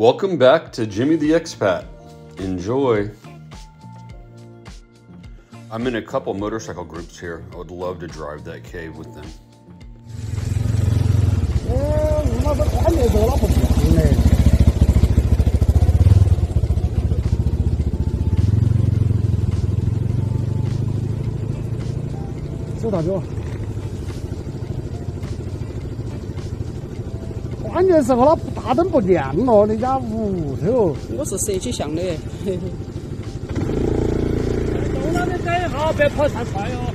Welcome back to Jimmy the Expat. Enjoy. I'm in a couple motorcycle groups here. I would love to drive that cave with them. 关键是我那大灯不亮了，你家屋头。我是社区巷的。都让你改好，别跑太快哦。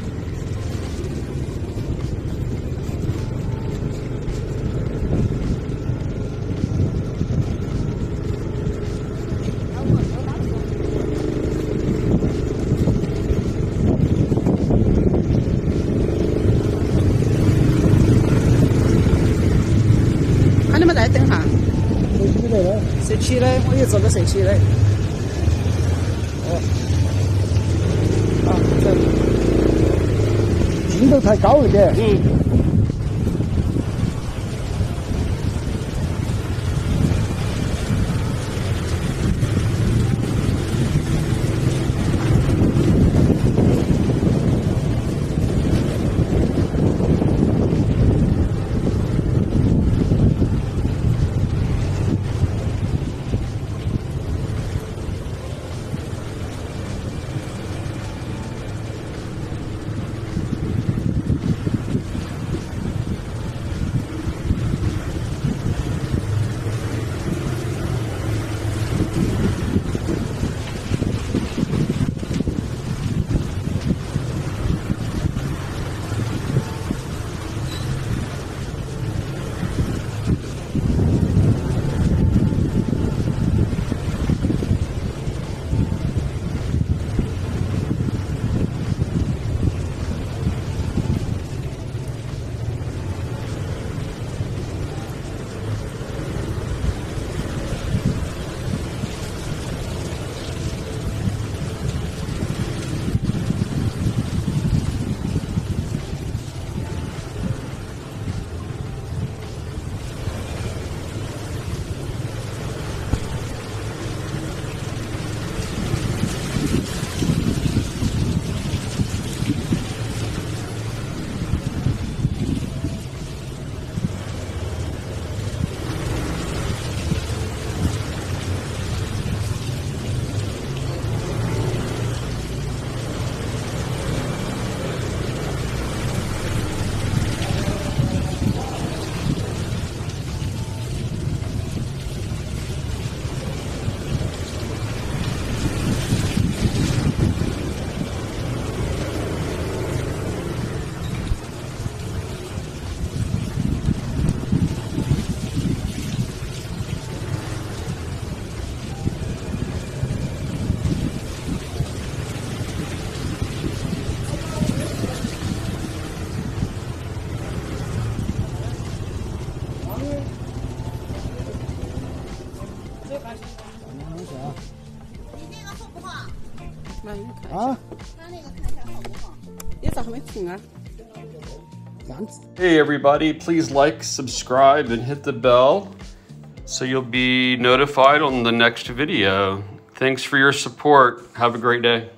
那你们再等哈。社区的，社区的，我也做个社区的。哦。啊，这。镜头太高一点。嗯。你那个好不好？来，你看，啊，那那个看起来好不好？你咋还没停啊？这样子。 Hey, everybody, please like, subscribe, and hit the bell so you'll be notified on the next video. Thanks for your support. Have a great day.